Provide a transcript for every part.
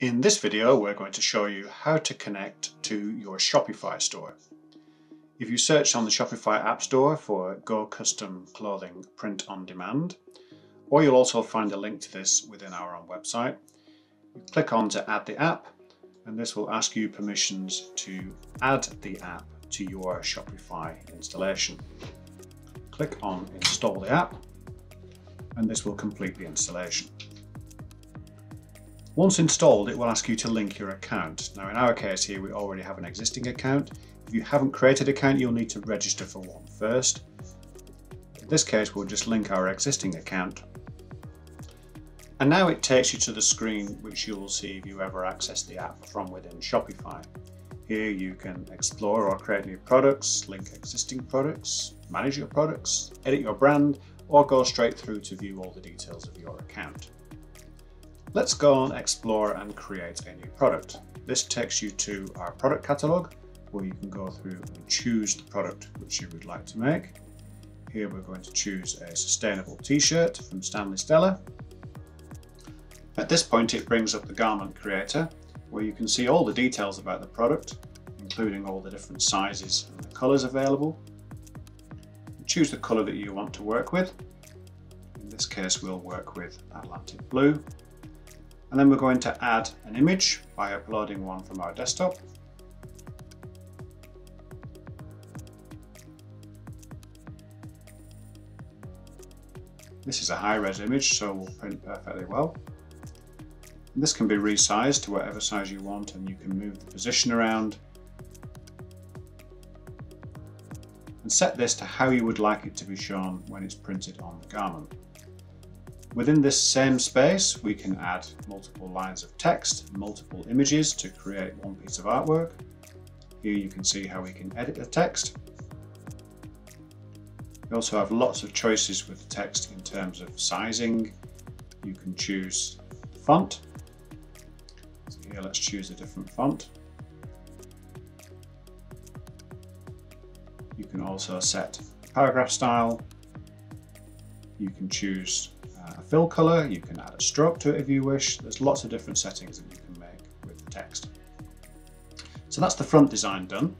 In this video, we're going to show you how to connect to your Shopify store. If you search on the Shopify App Store for Go Custom Clothing Print on Demand, or you'll also find a link to this within our own website, you click on to add the app, and this will ask you permissions to add the app to your Shopify installation. Click on install the app, and this will complete the installation. Once installed, it will ask you to link your account. Now in our case here, we already have an existing account. If you haven't created an account, you'll need to register for one first. In this case, we'll just link our existing account. And now it takes you to the screen which you'll see if you ever access the app from within Shopify. Here you can explore or create new products, link existing products, manage your products, edit your brand, or go straight through to view all the details of your account. Let's go and explore and create a new product. This takes you to our product catalog where you can go through and choose the product which you would like to make. Here we're going to choose a sustainable t-shirt from Stanley Stella. At this point it brings up the garment creator where you can see all the details about the product including all the different sizes and the colours available. Choose the colour that you want to work with. In this case we'll work with Atlantic Blue and then we're going to add an image by uploading one from our desktop. This is a high-res image, so it will print perfectly well. And this can be resized to whatever size you want and you can move the position around and set this to how you would like it to be shown when it's printed on the garment. Within this same space, we can add multiple lines of text, multiple images to create one piece of artwork. Here you can see how we can edit the text. We also have lots of choices with text in terms of sizing. You can choose font. So here let's choose a different font. You can also set paragraph style. You can choose a fill color, you can add a stroke to it if you wish. There's lots of different settings that you can make with the text. So that's the front design done.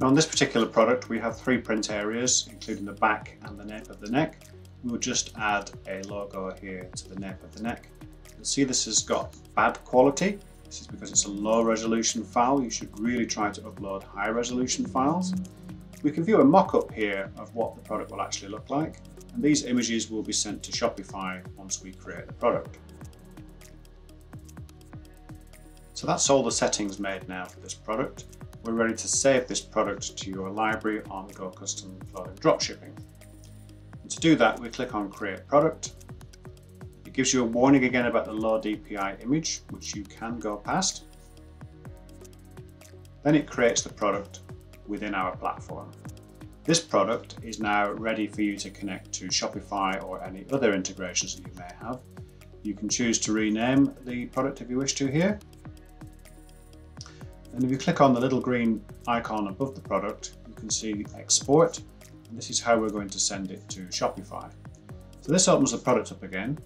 Now on this particular product we have three print areas including the back and the nape of the neck. We'll just add a logo here to the nape of the neck. You'll see this has got bad quality. This is because it's a low resolution file. You should really try to upload high resolution files. We can view a mock-up here of what the product will actually look like, and these images will be sent to Shopify once we create the product. So that's all the settings made now for this product. We're ready to save this product to your library on Go Custom Clothing Dropshipping. And to do that, we click on Create Product. It gives you a warning again about the low DPI image, which you can go past. Then it creates the product within our platform. This product is now ready for you to connect to Shopify or any other integrations that you may have. You can choose to rename the product if you wish to here. And if you click on the little green icon above the product, you can see export. And this is how we're going to send it to Shopify. So this opens the product up again.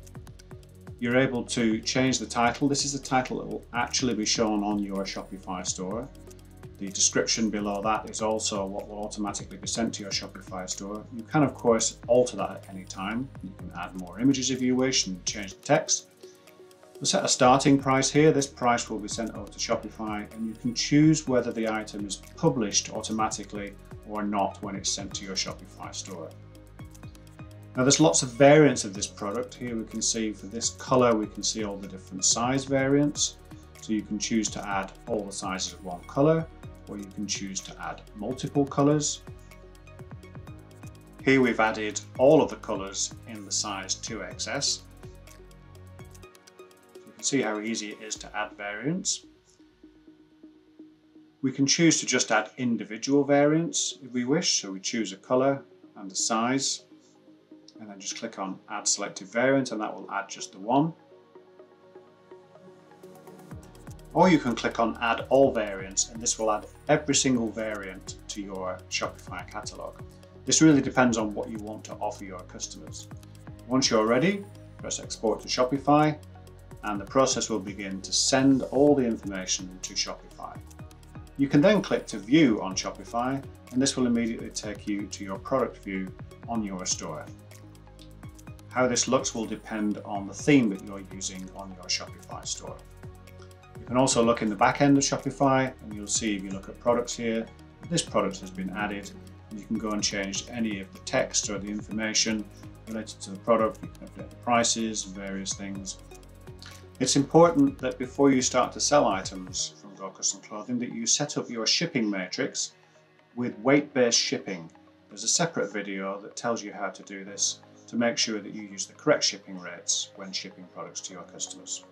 You're able to change the title. This is the title that will actually be shown on your Shopify store. The description below that is also what will automatically be sent to your Shopify store. You can of course alter that at any time. You can add more images if you wish and change the text. We'll set a starting price here. This price will be sent over to Shopify and you can choose whether the item is published automatically or not when it's sent to your Shopify store. Now there's lots of variants of this product. Here we can see for this color, we can see all the different size variants. So you can choose to add all the sizes of one color or you can choose to add multiple colors. Here we've added all of the colors in the size 2XS. You can see how easy it is to add variants. We can choose to just add individual variants if we wish. So we choose a color and a size and then just click on add selected variant and that will add just the one. Or you can click on add all variants and this will add every single variant to your Shopify catalog. This really depends on what you want to offer your customers. Once you're ready, press export to Shopify and the process will begin to send all the information to Shopify. You can then click to view on Shopify and this will immediately take you to your product view on your store. How this looks will depend on the theme that you're using on your Shopify store. Can also look in the back end of Shopify and you'll see if you look at products here, this product has been added. You can go and change any of the text or the information related to the product, you can update the prices, and various things. It's important that before you start to sell items from Go Clothing that you set up your shipping matrix with weight-based shipping. There's a separate video that tells you how to do this to make sure that you use the correct shipping rates when shipping products to your customers.